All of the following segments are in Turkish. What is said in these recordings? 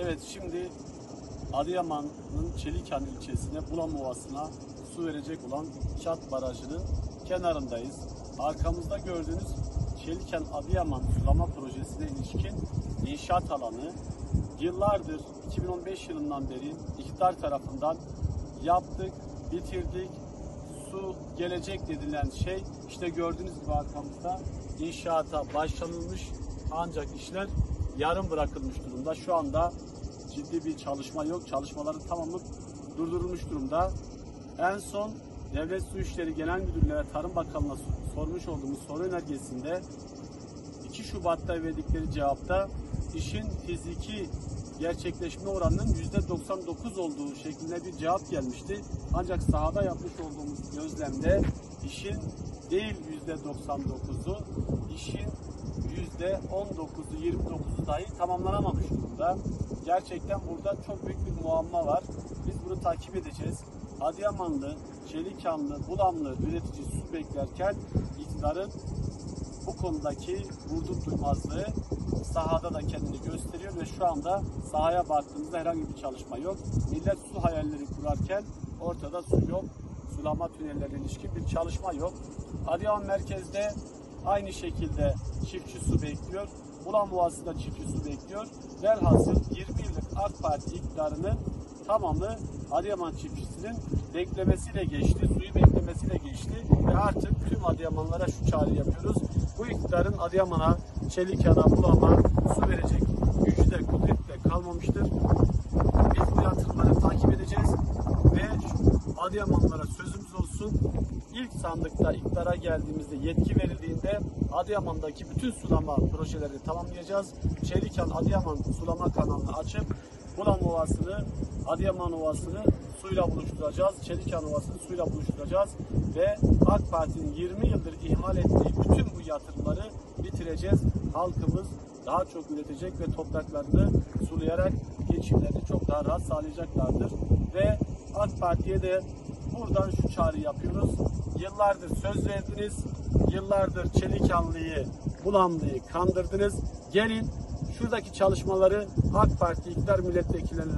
Evet şimdi Adıyaman'ın Çelikan ilçesine Bulam Ovası'na su verecek olan Çat Barajı'nın kenarındayız. Arkamızda gördüğünüz Çelikan Adıyaman sulama projesine ilişkin inşaat alanı yıllardır 2015 yılından beri iktidar tarafından yaptık, bitirdik, su gelecek dedilen şey işte gördüğünüz gibi arkamızda inşaata başlanılmış ancak işler yarım bırakılmış durumda. Şu anda ciddi bir çalışma yok. Çalışmaların tamamı durdurulmuş durumda. En son Devlet Su İşleri Genel Müdürlüğü'ne ve Tarım Bakanlığı'na so- sormuş olduğumuz soru önergesinde 2 Şubat'ta verdikleri cevapta işin fiziki gerçekleşme oranının %99 olduğu şeklinde bir cevap gelmişti. Ancak sahada yapmış olduğumuz gözlemde işin değil %99'u, işin %19'u, 29'u dahi tamamlanamamış durumda. Gerçekten burada çok büyük bir muamma var. Biz bunu takip edeceğiz. Adıyamanlı, Çelikanlı, Bulamlı üretici su beklerken iktidarın bu konudaki vurdum duymazlığı sahada da kendini gösteriyor ve şu anda sahaya baktığımızda herhangi bir çalışma yok. Millet su hayalleri kurarken ortada su yok. Sulama tünellerine ilişkin bir çalışma yok. Adıyaman merkezde aynı şekilde çiftçi su bekliyor. Bulan Boğazı da çiftçi su bekliyor. Velhasıl 20 yıllık AK Parti iktidarının tamamı Adıyaman çiftçisinin beklemesiyle geçti, suyu beklemesiyle geçti ve artık tüm Adıyamanlara şu çağrı yapıyoruz. Bu iktidarın Adıyaman'a, Çelikan'a, Bulama su verecek gücü de kudreti de kalmamıştır. Biz bu yatırımları takip edeceğiz ve şu Adıyamanlara sandıkta iktidara geldiğimizde yetki verildiğinde Adıyaman'daki bütün sulama projelerini tamamlayacağız. Çelikan Adıyaman sulama kanalını açıp Bulan Ovası'nı, Adıyaman Ovası'nı suyla buluşturacağız. Çelikan Ovası'nı suyla buluşturacağız. Ve AK Parti'nin 20 yıldır ihmal ettiği bütün bu yatırımları bitireceğiz. Halkımız daha çok üretecek ve topraklarını sulayarak geçimlerini çok daha rahat sağlayacaklardır. Ve AK Parti'ye de buradan şu çağrı yapıyoruz. Yıllardır söz verdiniz, yıllardır Çelikanlı'yı, Bulamlı'yı kandırdınız. Gelin şuradaki çalışmaları AK Parti iktidar milletvekillerine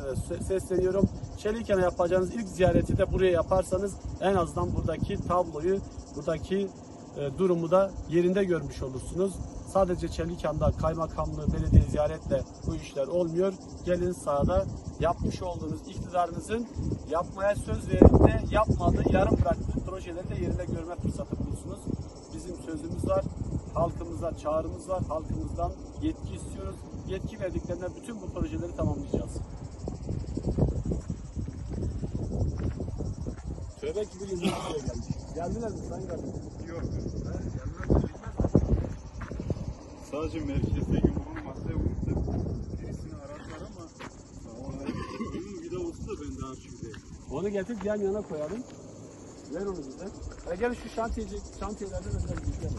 sesleniyorum. Çelikan'a yapacağınız ilk ziyareti de buraya yaparsanız en azından buradaki tabloyu, buradaki e, durumu da yerinde görmüş olursunuz. Sadece Çelikan'da kaymakamlığı, belediye ziyaretle bu işler olmuyor. Gelin sahada yapmış olduğunuz iktidarınızın yapmaya söz verip de yapmadığı, yarım bıraktığı projeleri de yerinde görme fırsatı bulursunuz. Bizim sözümüz var, halkımıza çağrımız var, halkımızdan yetki istiyoruz. Yetki verdiklerinde bütün bu projeleri tamamlayacağız. Tövbe gibi yüzüne gelmiş. Geldiler mi? Sen geldin. Yok. Sadece merkezde yumruğunu masaya vurursa birisini ararlar ama onun videosu da bende arşivde. Onu getir yan yana koyalım. Ver onu bize. E gel şu şantiyeci, şantiyelerden özel bir şey.